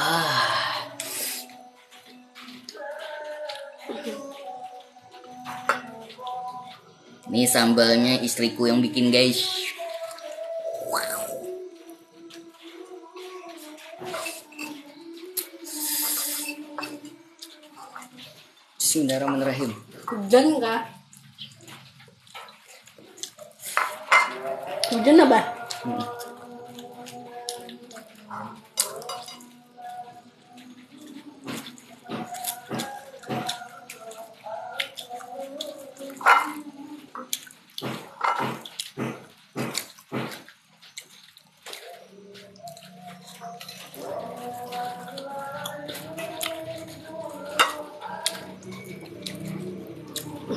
Ah. Ini sambalnya istriku yang bikin guys. Bismillahirrahmanirrahim. Hujan kah? Hujan apa? Hmm.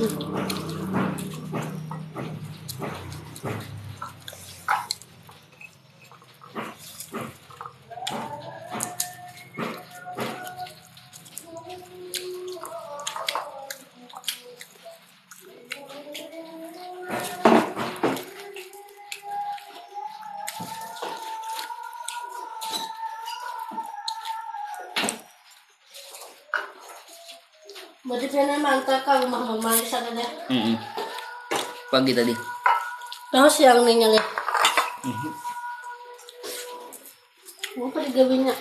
Mm-hmm. Sana mantap ka rumah mama di sana deh. Mm-mm. Pagi tadi. Terus yang nih nyali. Mau apa digawinya?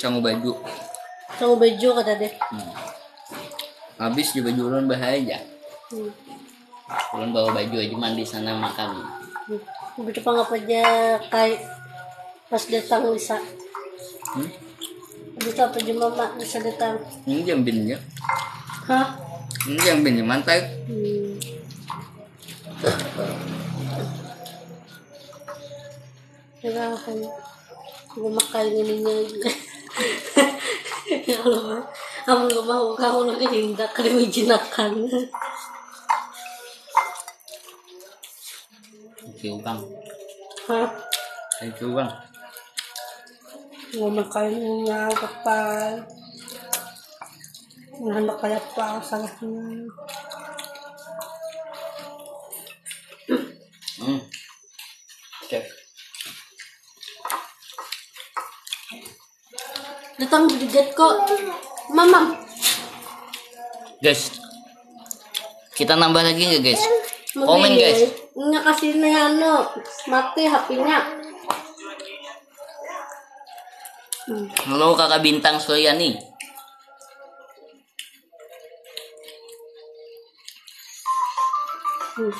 Sama baju. Sama baju kata deh. Habis juga baju ulun bahaya. Hmm. Ulun bawa baju aja mandi sana makan. Hmm. Begitu pa nga pa dya kay pas datang bisa. Hmm? Pa dya mama bisa datang. Ini jam binnya. Ha? Ini jam binnya mantap. Hmm. Kailangan gumakain ini niya. Ya Allah. Ang lumaho ka ako naghihinda ka rin may jinakan. Oke, bang. Ha? Itu bang. Gumakain niya kapal. Nahanap kaya pa sa lahat. Hmm. Oke. Datang bigat ko. Mamam. Guys. Kita nambah lagi nggak guys? Komen guys. Nya kasih na ano, mati HP-nya. Hmm. Halo kakak bintang Suryani. Hmm.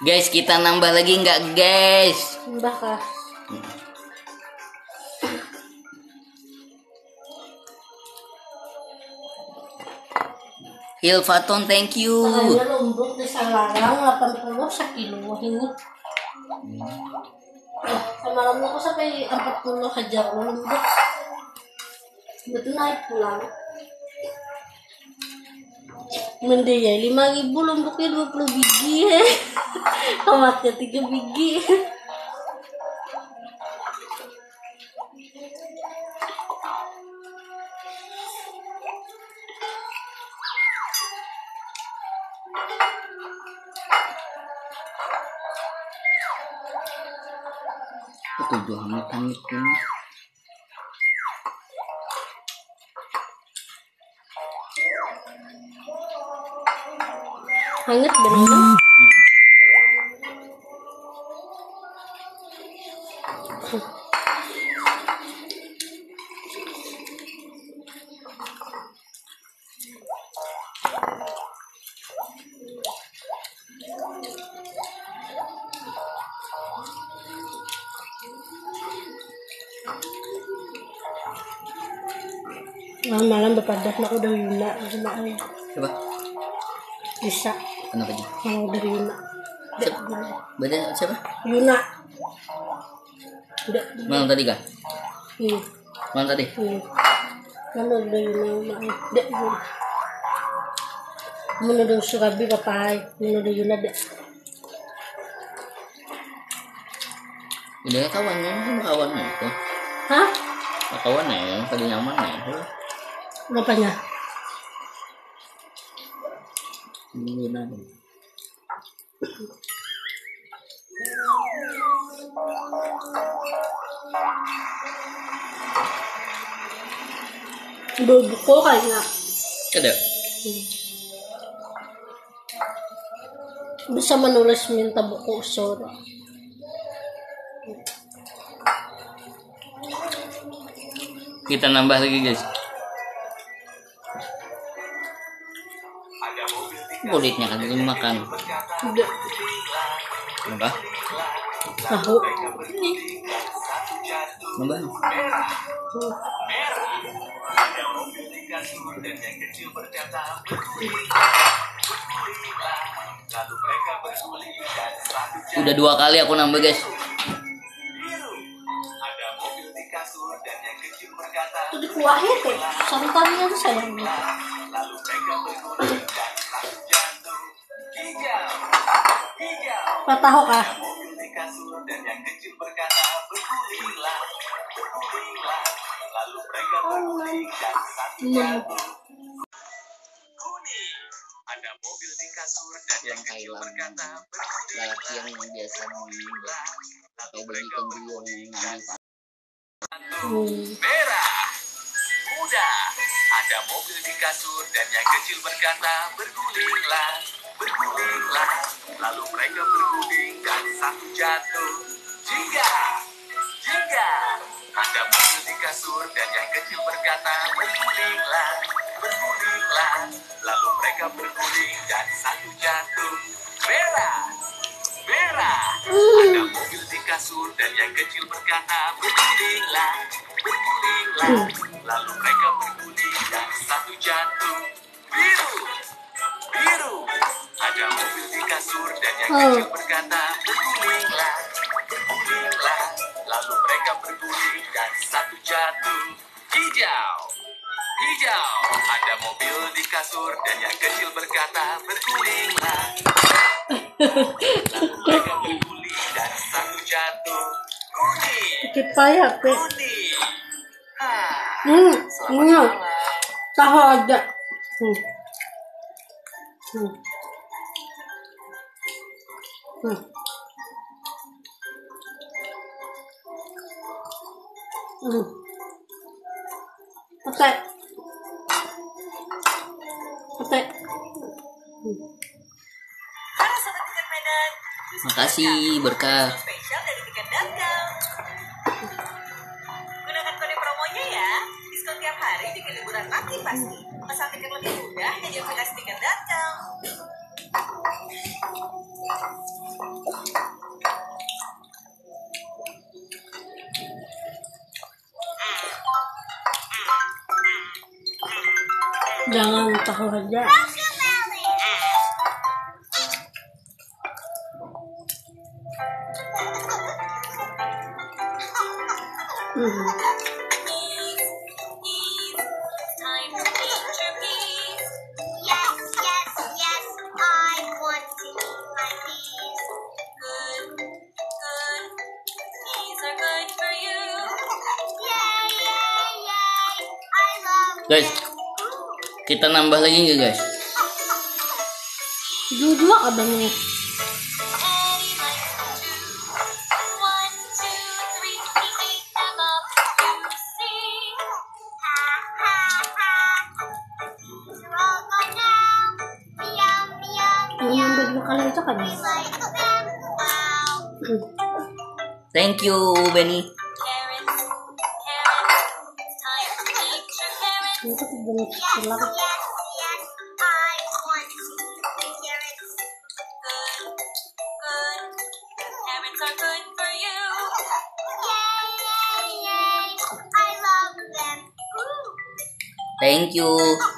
Guys, kita nambah lagi nggak guys? Mbah ka. Hilfaton, thank you. Makanya lombok di Salarang 80 sa kilo ini. Eh, semalam ako sampai 40 hajar lombok. Betul naik pulang. Mende ya 5000 lomboknya 20 biji ya. Tomatnya 3 biji. Doang matangit ko. Hangat bener. Malam-malam berpadat nak udah yuna gimana Coba. bisa Kenapa aja? mau dari yuna Badan siapa? yuna udah Malam tadi kah? iya Malam tadi? iya kan udah yuna dek menuduh surabi papai menuduh yuna dek Udah kawan kan kawan itu. hah Kawan ya, tadi nyaman ya berapanya? Ini nanti. Bobo kayaknya. Ada. Hmm. Bisa menulis minta buku sore. Kita nambah lagi guys. Kulitnya kan belum makan. udah Nambah. tahu Nambah. Udah dua kali aku nambah guys. itu dikuahin teh santannya tuh sayang Pak tahu kah? Hmm. Ada mobil di kasur dan Yang Thailand. Laki yang biasa yang ngambil Hmm. merah. Muda. Ada mobil di kasur dan yang kecil berkata bergulinglah, bergulinglah. Lalu mereka berguling dan satu jatuh. Jingga, jingga. Ada mobil di kasur dan yang kecil berkata bergulinglah, bergulinglah. Lalu mereka berguling dan satu jatuh. Merah, merah. Ada mobil di kasur dan yang kecil berkata bergulinglah, bergulinglah. Lalu mereka berguling dan satu jatuh. Biru, biru. Ada mobil di kasur dan yang Oh. kecil berkata bergulinglah, bergulinglah. Lalu mereka berguling dan satu jatuh. Hijau, hijau. Ada mobil di kasur dan yang kecil berkata bergulinglah. Lalu mereka berguling dan satu jatuh. Kuning, payah, kuning. Ah, Hmm, selamat hmm. malam. Tahu ada. Hmm. Hmm. Hmm. Hmm. Oke. Oke. Halo Sobat Tiket Medan Makasih berkah. Spesial dari Tiket.com Gunakan kode promonya ya Diskon tiap hari bikin liburan makin pasti Pesan tiket lebih mudah hanya di aplikasi Tiket.com Jangan tahu aja. Gone now. Yum, yum, Yang yum. nambah dua kali itu kan? Hmm. Thank you Benny. I love them. Ooh. Thank you.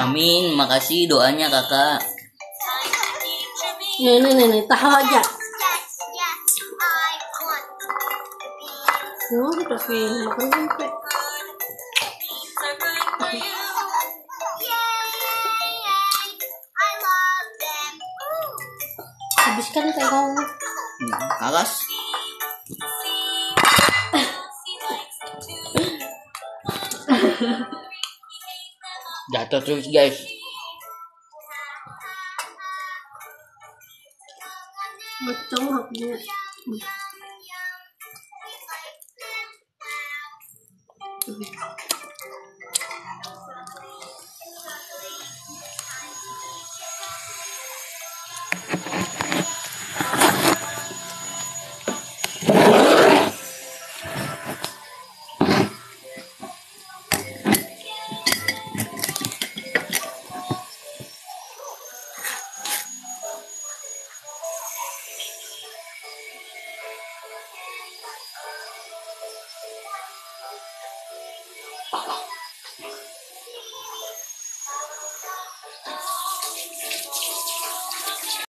Amin, makasih doanya kakak. Nih, nih, nih, nih. Tahu aja. Kita. Makan tempe. Habiskan kayak kamu. Hmm, Alas, talk to you guys. Matahap niya.